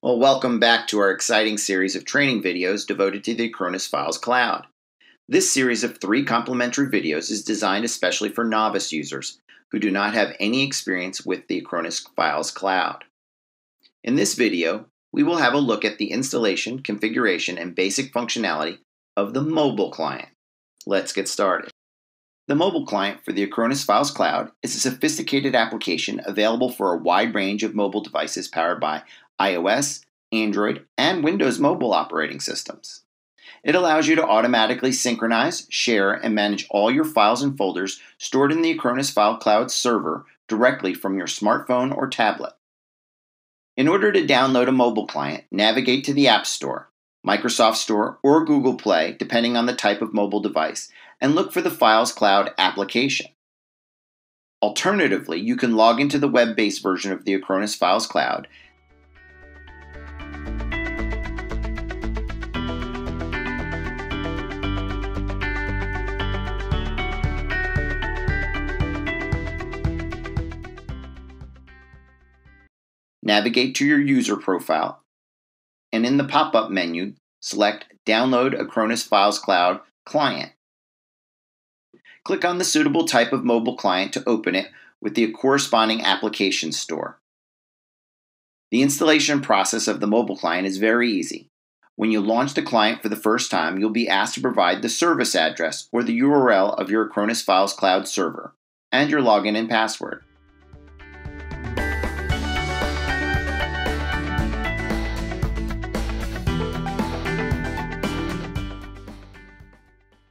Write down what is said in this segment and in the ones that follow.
Well, welcome back to our exciting series of training videos devoted to the Acronis Files Cloud. This series of three complimentary videos is designed especially for novice users who do not have any experience with the Acronis Files Cloud. In this video, we will have a look at the installation, configuration, and basic functionality of the mobile client. Let's get started. The mobile client for the Acronis Files Cloud is a sophisticated application available for a wide range of mobile devices powered by iOS, Android, and Windows mobile operating systems. It allows you to automatically synchronize, share, and manage all your files and folders stored in the Acronis File Cloud server directly from your smartphone or tablet. In order to download a mobile client, navigate to the App Store, Microsoft Store, or Google Play, depending on the type of mobile device, and look for the Files Cloud application. Alternatively, you can log into the web based version of the Acronis Files Cloud navigate to your user profile, and in the pop up menu, select Download Acronis Files Cloud Client. Click on the suitable type of mobile client to open it with the corresponding application store. The installation process of the mobile client is very easy. When you launch the client for the first time, you'll be asked to provide the service address or the URL of your Acronis Files Cloud server and your login and password.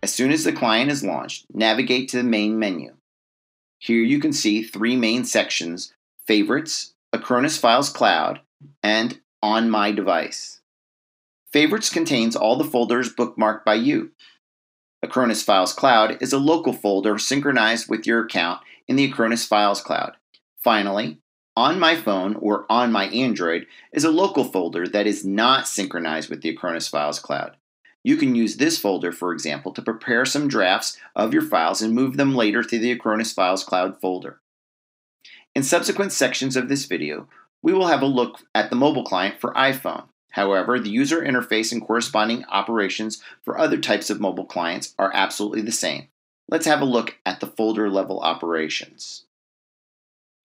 As soon as the client is launched, navigate to the main menu. Here you can see three main sections Favorites, Acronis Files Cloud, and On My Device. Favorites contains all the folders bookmarked by you. Acronis Files Cloud is a local folder synchronized with your account in the Acronis Files Cloud. Finally, On My Phone or On My Android is a local folder that is not synchronized with the Acronis Files Cloud. You can use this folder, for example, to prepare some drafts of your files and move them later through the Acronis Files Cloud folder. In subsequent sections of this video, we will have a look at the mobile client for iPhone. However, the user interface and corresponding operations for other types of mobile clients are absolutely the same. Let's have a look at the folder level operations.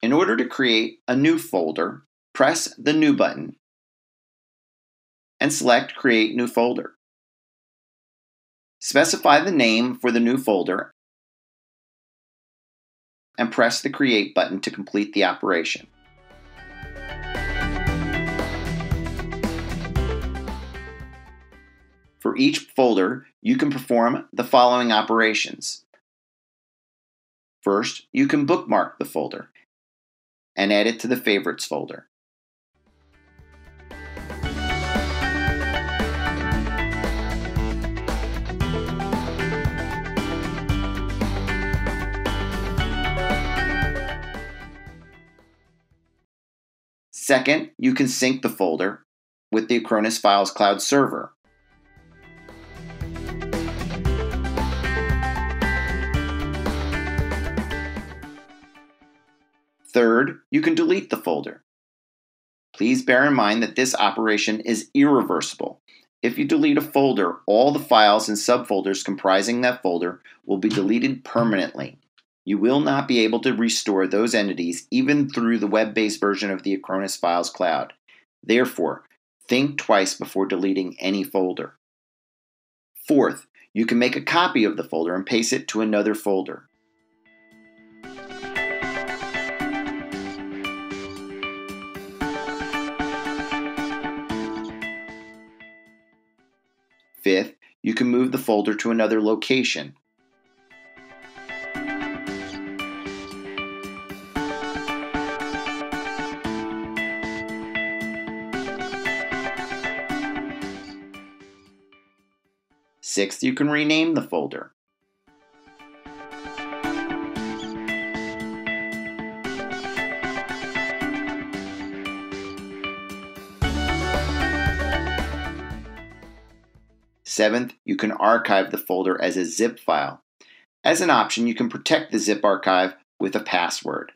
In order to create a new folder, press the New button and select Create New Folder. Specify the name for the new folder and press the Create button to complete the operation. For each folder, you can perform the following operations. First, you can bookmark the folder and add it to the Favorites folder. Second, you can sync the folder with the Acronis Files Cloud server. Third, you can delete the folder. Please bear in mind that this operation is irreversible. If you delete a folder, all the files and subfolders comprising that folder will be deleted permanently. You will not be able to restore those entities even through the web based version of the Acronis Files Cloud. Therefore, think twice before deleting any folder. Fourth, you can make a copy of the folder and paste it to another folder. Fifth, you can move the folder to another location, Sixth, you can rename the folder. Seventh, you can archive the folder as a zip file. As an option, you can protect the zip archive with a password.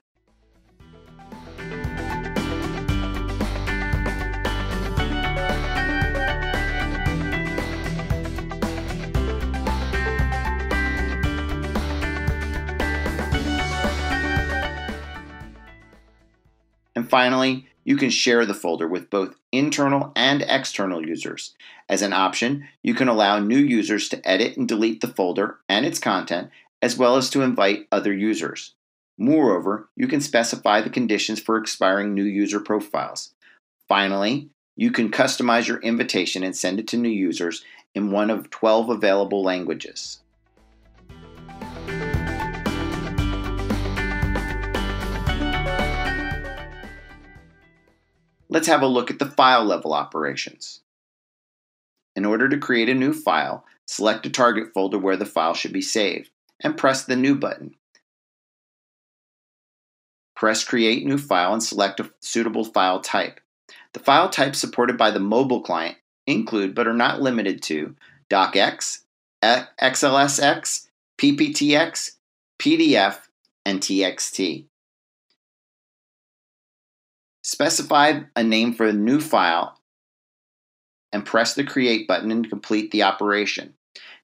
Finally, you can share the folder with both internal and external users. As an option, you can allow new users to edit and delete the folder and its content, as well as to invite other users. Moreover, you can specify the conditions for expiring new user profiles. Finally, you can customize your invitation and send it to new users in one of 12 available languages. Let's have a look at the file level operations. In order to create a new file, select a target folder where the file should be saved and press the New button. Press Create New File and select a suitable file type. The file types supported by the mobile client include but are not limited to DocX, XLSX, PPTX, PDF, and TXT. Specify a name for a new file and press the Create button and complete the operation.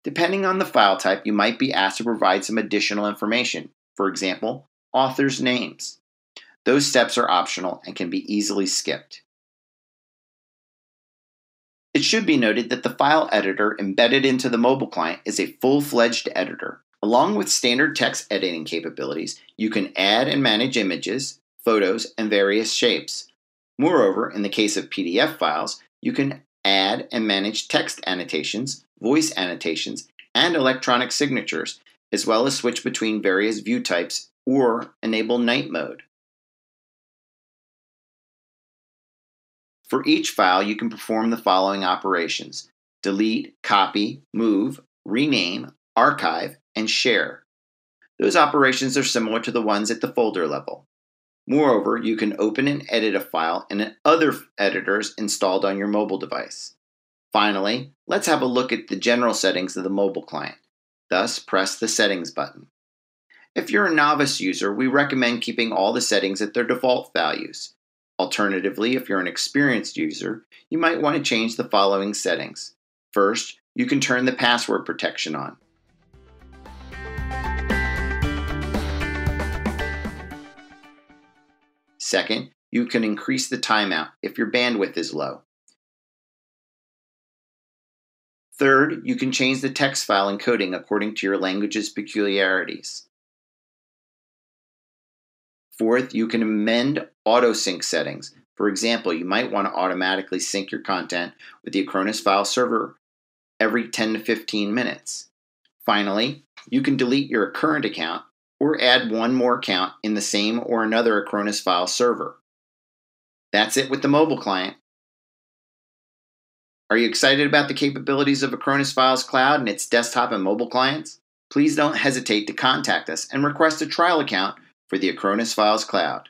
Depending on the file type, you might be asked to provide some additional information, for example, authors' names. Those steps are optional and can be easily skipped. It should be noted that the file editor embedded into the mobile client is a full fledged editor. Along with standard text editing capabilities, you can add and manage images, photos, and various shapes. Moreover, in the case of PDF files, you can add and manage text annotations, voice annotations, and electronic signatures, as well as switch between various view types or enable night mode. For each file, you can perform the following operations delete, copy, move, rename, archive, and share. Those operations are similar to the ones at the folder level. Moreover, you can open and edit a file in other editors installed on your mobile device. Finally, let's have a look at the general settings of the mobile client. Thus, press the Settings button. If you're a novice user, we recommend keeping all the settings at their default values. Alternatively, if you're an experienced user, you might want to change the following settings. First, you can turn the password protection on. Second, you can increase the timeout if your bandwidth is low. Third, you can change the text file encoding according to your language's peculiarities. Fourth, you can amend auto sync settings. For example, you might want to automatically sync your content with the Acronis file server every 10 to 15 minutes. Finally, you can delete your current account or add one more account in the same or another Acronis file server. That's it with the mobile client. Are you excited about the capabilities of Acronis Files Cloud and its desktop and mobile clients? Please don't hesitate to contact us and request a trial account for the Acronis Files Cloud.